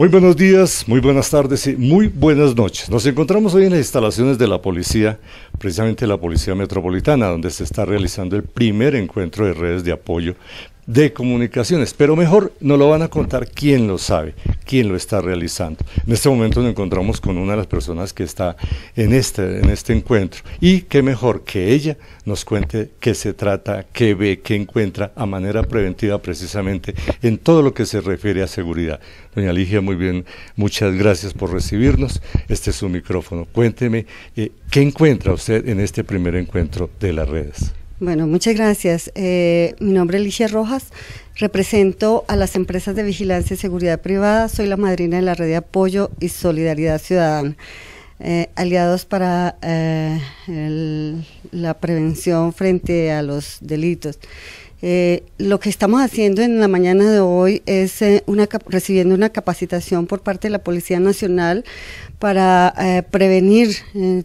Muy buenos días, muy buenas tardes y muy buenas noches. Nos encontramos hoy en las instalaciones de la policía, precisamente la Policía Metropolitana, donde se está realizando el primer encuentro de redes de apoyo de comunicaciones, pero mejor nos lo van a contar quién lo sabe, quién lo está realizando. En este momento nos encontramos con una de las personas que está en este, en este encuentro y qué mejor que ella nos cuente qué se trata, qué ve, qué encuentra a manera preventiva precisamente en todo lo que se refiere a seguridad. Doña Ligia, muy bien, muchas gracias por recibirnos. Este es su micrófono. Cuénteme, eh, ¿qué encuentra usted en este primer encuentro de las redes? Bueno, muchas gracias. Eh, mi nombre es Ligia Rojas, represento a las empresas de vigilancia y seguridad privada, soy la madrina de la red de apoyo y solidaridad ciudadana, eh, aliados para eh, la prevención frente a los delitos. Eh, lo que estamos haciendo en la mañana de hoy es eh, una, recibiendo una capacitación por parte de la Policía Nacional para eh, prevenir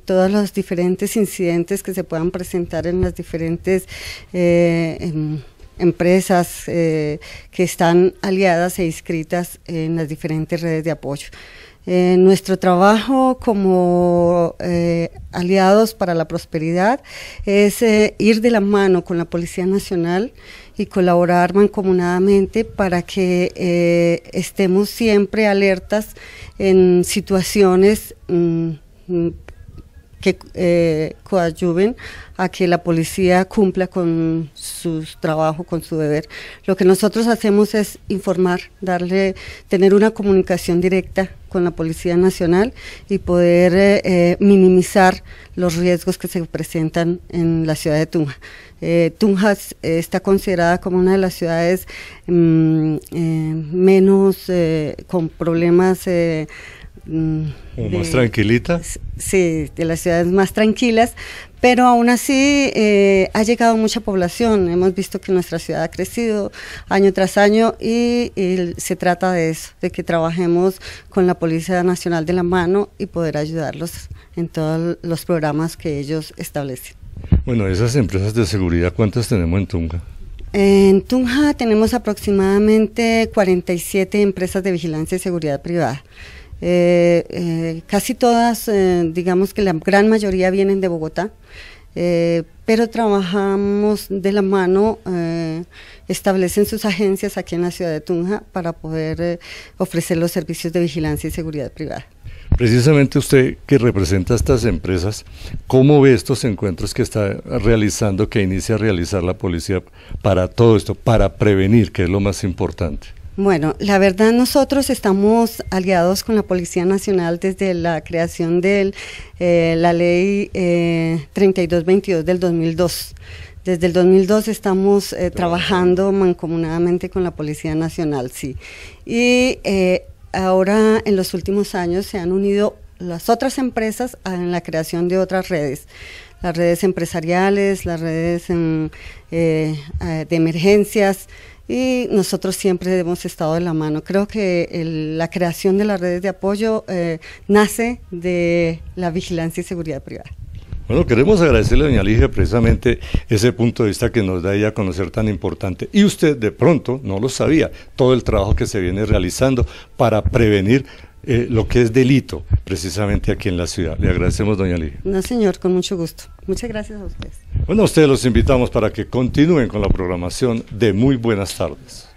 todos los diferentes incidentes que se puedan presentar en las diferentes em, empresas que están aliadas e inscritas en las diferentes redes de apoyo. Eh, nuestro trabajo como eh, aliados para la prosperidad es eh, ir de la mano con la Policía Nacional y colaborar mancomunadamente para que estemos siempre alertas en situaciones mm, mm, que eh, coadyuven a que la policía cumpla con su trabajo, con su deber. Lo que nosotros hacemos es informar, darle, tener una comunicación directa con la Policía Nacional y poder eh, eh, minimizar los riesgos que se presentan en la ciudad de Tunja. Eh, Tunja está considerada como una de las ciudades mm, menos con problemas Mm, ¿Más tranquilita? Sí, de las ciudades más tranquilas, pero aún así eh, ha llegado mucha población. Hemos visto que nuestra ciudad ha crecido año tras año y, se trata de eso, de que trabajemos con la Policía Nacional de la mano y poder ayudarlos en todos los programas que ellos establecen. Bueno, esas empresas de seguridad, ¿cuántas tenemos en Tunja? En Tunja tenemos aproximadamente 47 empresas de vigilancia y seguridad privada. Eh, eh, casi todas, eh, digamos que la gran mayoría vienen de Bogotá, pero trabajamos de la mano, establecen sus agencias aquí en la ciudad de Tunja para poder ofrecer los servicios de vigilancia y seguridad privada. Precisamente usted que representa a estas empresas, ¿cómo ve estos encuentros que está realizando, que inicia a realizar la policía para todo esto, para prevenir, que es lo más importante? Bueno, la verdad nosotros estamos aliados con la Policía Nacional desde la creación de eh, la ley eh, 3222 del 2002. Desde el 2002 estamos eh, trabajando mancomunadamente con la Policía Nacional, sí. Y eh, ahora en los últimos años se han unido las otras empresas en la creación de otras redes las redes empresariales, las redes de emergencias, y nosotros siempre hemos estado de la mano. Creo que la creación de las redes de apoyo eh, nace de la vigilancia y seguridad privada. Bueno, queremos agradecerle a doña Ligia precisamente ese punto de vista que nos da ella a conocer tan importante. Y usted de pronto no lo sabía, todo el trabajo que se viene realizando para prevenir eh, lo que es delito precisamente aquí en la ciudad. Le agradecemos, doña Ligia. No, señor, con mucho gusto. Muchas gracias a ustedes. Bueno, ustedes los invitamos para que continúen con la programación de Muy Buenas Tardes.